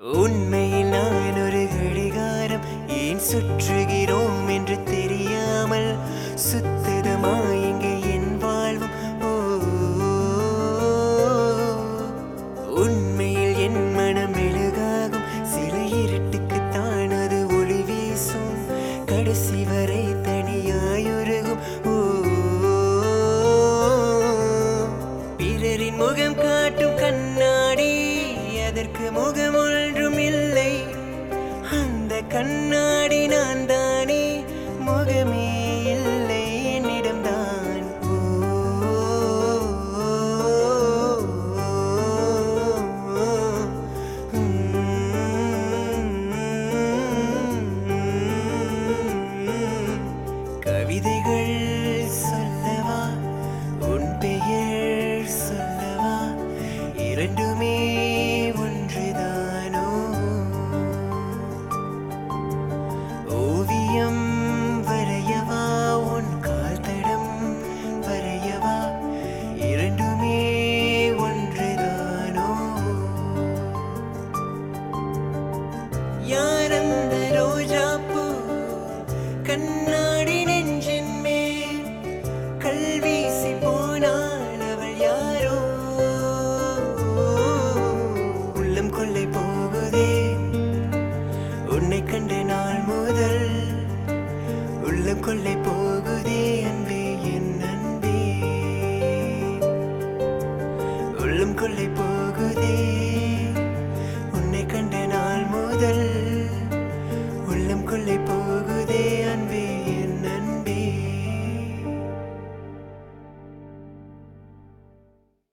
உண்மையில் நான் ஒரு கடிகாரம் ஏன் சுற்றுகிறோம் என்று தெரியாமல் சுத்ததமா இங்கே என் வாழ்வும் உண்மையில் என் மனம் மெழுகாகும் சில இருட்டுக்குத்தான் அது ஒளி வீசும். கடைசி வரை தனியாயுருகும் பிறரின் முகம் காட்டும் கண்ணாடி அதற்கு முகமும் கண்ணாடி நான் தானே முகமே இல்லை என்னிடம் தான். கவிதைகள் உள்ளம் கொள்ளை போகுதே. உன்னை கண்ட நாள் முதல் உள்ளம் கொள்ளை போ